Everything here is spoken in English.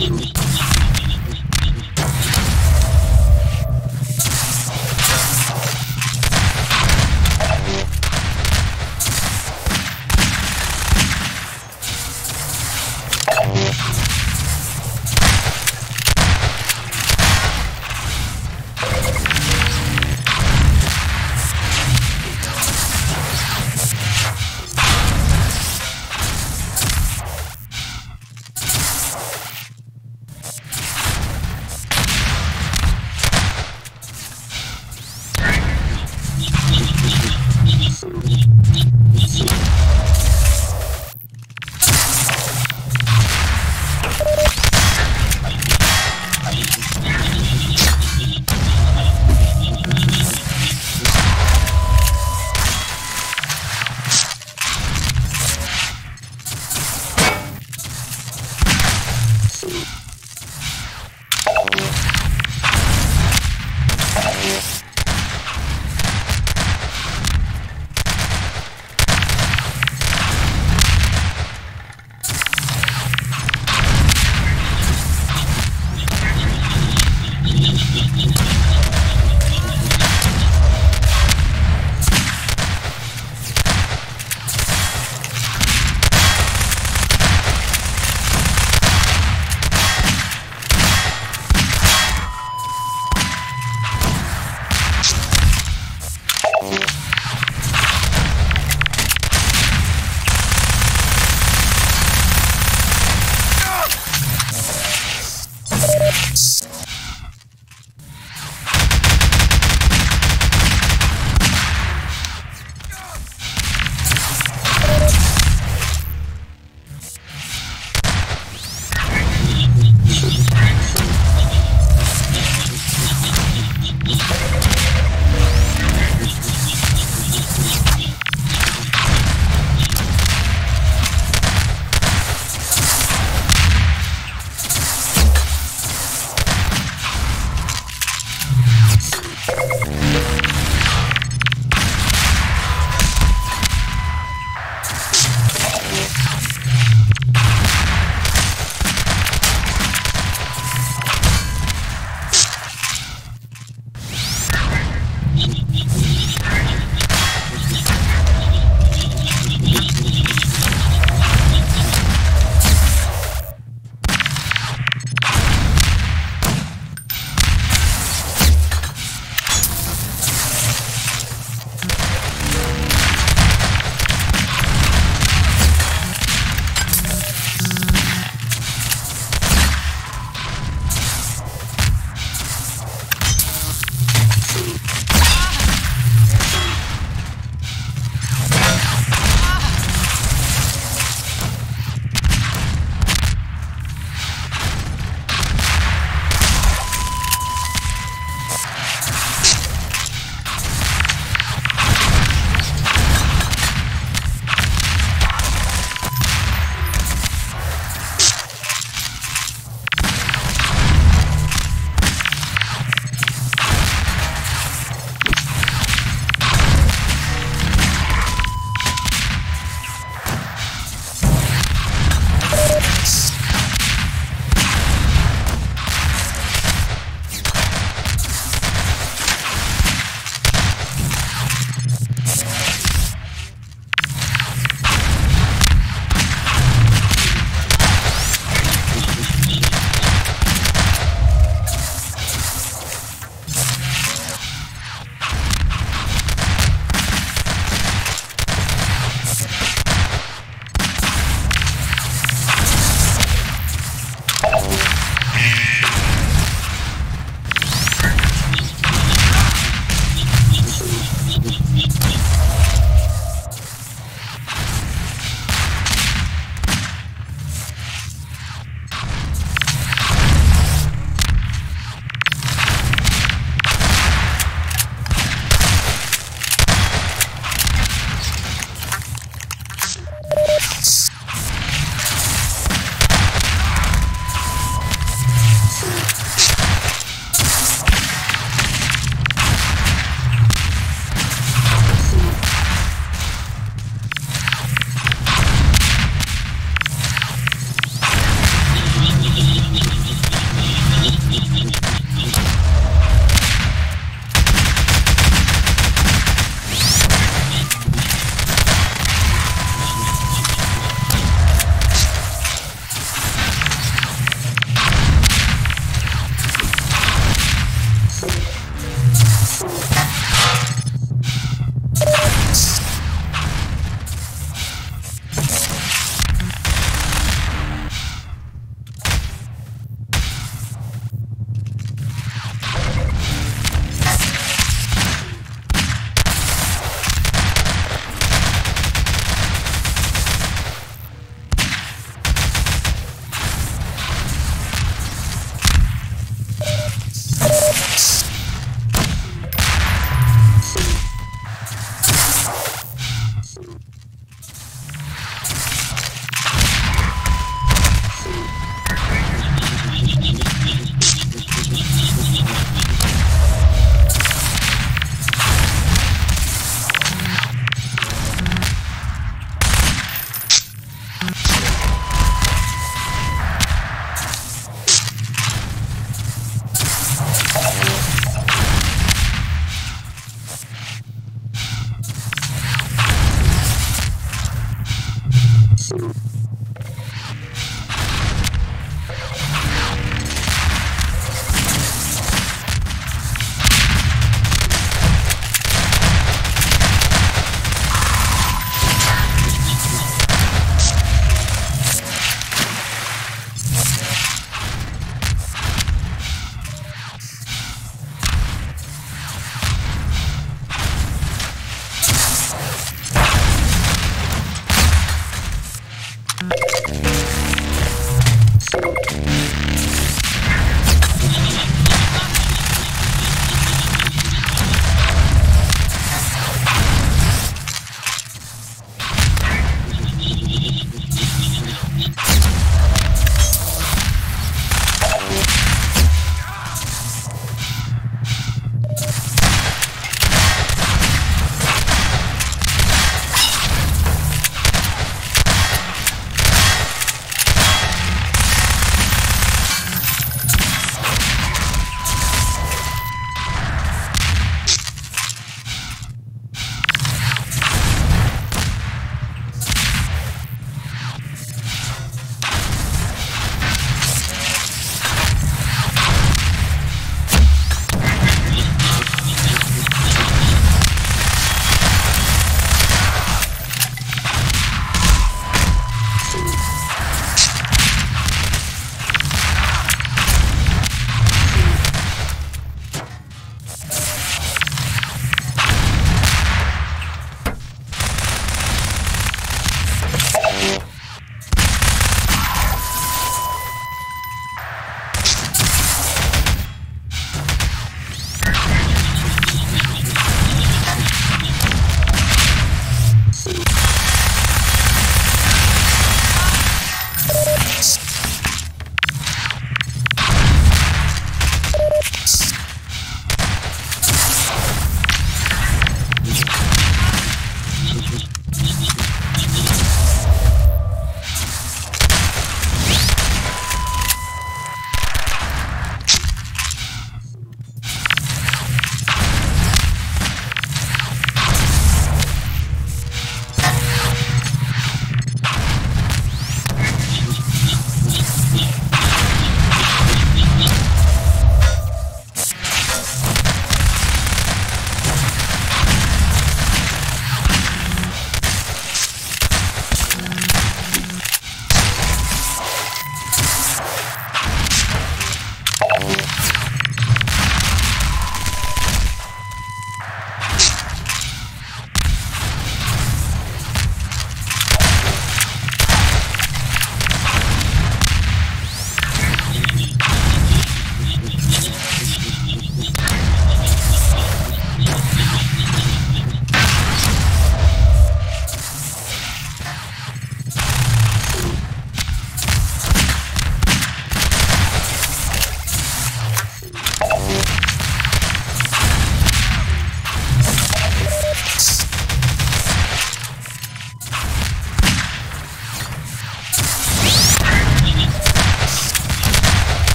City.